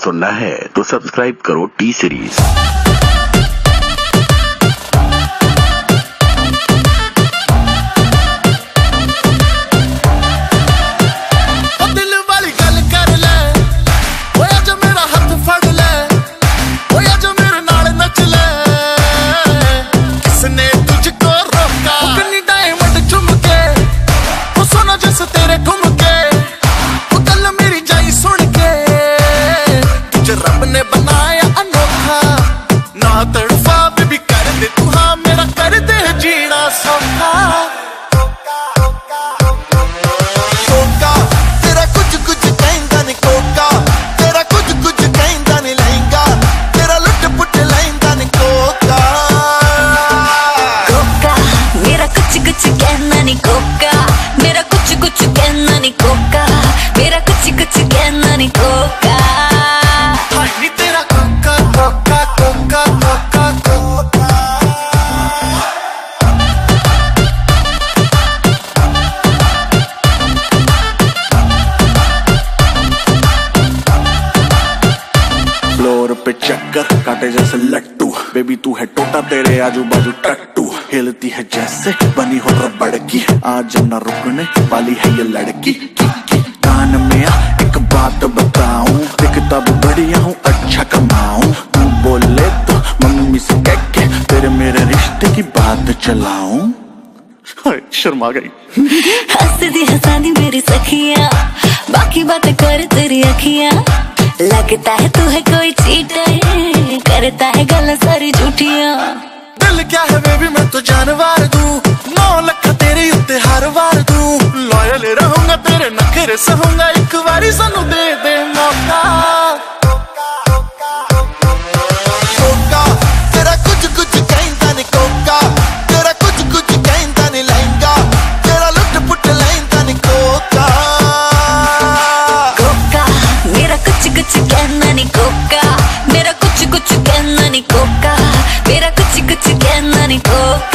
सुनना है तो सब्सक्राइब करो टी सीरीज़। único camino. पे चक्कर काटे जैसे लट्टू। बेबी तू है टोटा, तेरे आजू बाजू टट्टू। हिलती है जैसे बनी हो रबड़ की। आज न रुकने वाली है ये लड़की। कान में आ, एक बात बताऊँ। दिखता भी बढ़िया हूँ अच्छा कमाऊं। तू बोले तो मम्मी से कह के तेरे मेरे रिश्ते की बात चलाऊं। शर्मा गई। हंसदी हंसादी मेरी सखियाँ। बाकी बातें कर तेरी अखियाँ। लगता है तू है कोई चीटर करता है गल सारी झूठिया दिल क्या है बेबी मैं तो जानवर दू नौ लख तेरे उत्ते हर वार दू लॉयल रहूंगा तेरे नखरे सहूंगा एक बारी सनू दे दे मौका मेरा कुछ